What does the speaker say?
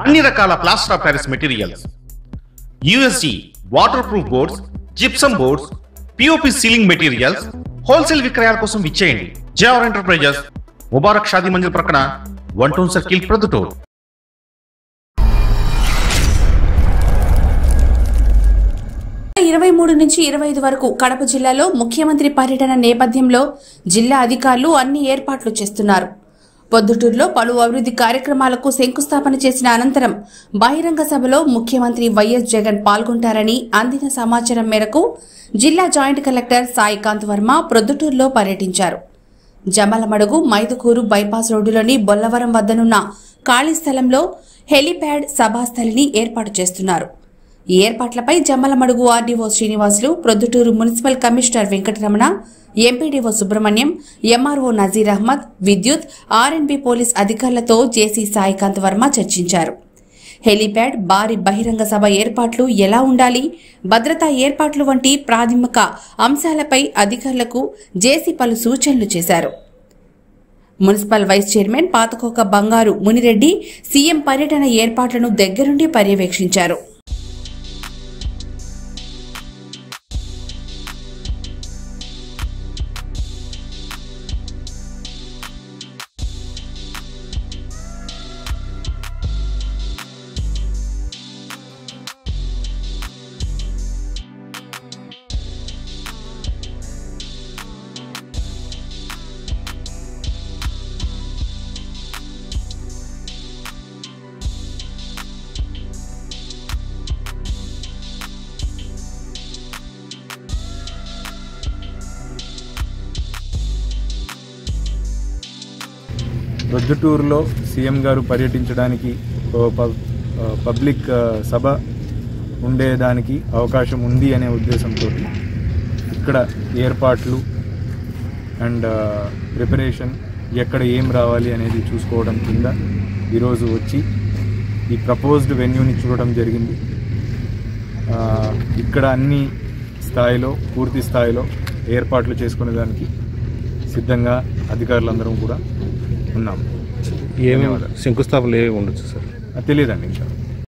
అన్ని రకాల plaster of Paris materials. USG water proof boards gypsum boards POP ceiling materials wholesale విక్రయాల కోసం ఇచ్చేయండి జేఆర్ ఎంటర్ప్రైజెస్ ముబారక్ షాదీ మంజిల్ ప్రక్కన వన్ టౌన్ సర్కిల్ ప్రొద్దుటూరు. ఇరవై మూడు నుంచి ఇరవై ఐదు వరకు కడప జిల్లాలో ముఖ్యమంత్రి పర్యటన నేపథ్యంలో జిల్లా అధికారులు అన్ని ఏర్పాట్లు చేస్తున్నారు. పొద్దుటూరులో పలు అభివృద్ధి కార్యక్రమాలకు శంకుస్థాపన చేసిన అనంతరం బహిరంగ సభలో ముఖ్యమంత్రి వైఎస్ జగన్ పాల్గొంటారని అందిన సమాచారం మేరకు జిల్లా జాయింట్ కలెక్టర్ సాయికాంత్ వర్మ ప్రొద్దుటూరులో పర్యటించారు. జమలమడుగు మైదుకూరు బైపాస్ రోడ్డులోని బొల్లవరం వద్దనున్న ఖాళీ స్థలంలో హెలీప్యాడ్ సభాస్థలిని ఏర్పాటు చేస్తున్నారు. ఈ ఏర్పాట్లపై Jammalamadugu RDO Srinivasulu Proddatur municipal commissioner Venkataramana MPDO Subrahmanyam MRO Nazir Ahmed విద్యుత్ ఆర్ఎన్బి పోలీస్ అధికారులతో జేసీ సాయికాంత్ వర్మ చర్చించారు. హెలీప్యాడ్ భారీ బహిరంగ సభ ఏర్పాట్లు ఎలా ఉండాలి భద్రతా ఏర్పాట్లు వంటి ప్రాథమిక అంశాలపై అధికారులకు జేసీ పలు సూచనలు చేశారు. మున్సిపల్ వైస్ చైర్మన్ పాతకోక బంగారు మునిరెడ్డి సీఎం పర్యటన ఏర్పాట్లను దగ్గరుండి పర్యవేక్షించారు. ప్రొద్దుటూరులో సీఎం గారు పర్యటించడానికి పబ్లిక్ సభ ఉండేదానికి అవకాశం ఉంది అనే ఉద్దేశంతో ఇక్కడ ఏర్పాట్లు అండ్ ప్రిపరేషన్ ఎక్కడ ఏం రావాలి అనేది చూసుకోవడం కింద ఈరోజు వచ్చి ఈ ప్రపోజ్డ్ వెన్యూని చూడడం జరిగింది. ఇక్కడ అన్ని స్థాయిలో పూర్తి స్థాయిలో ఏర్పాట్లు చేసుకునే దానికి సిద్ధంగా అధికారులందరం కూడా ఉన్నాం ఏమేమి. శంకుస్థాపనలు ఏమి ఉండొచ్చు సార్? తెలియదండి ఇంకా.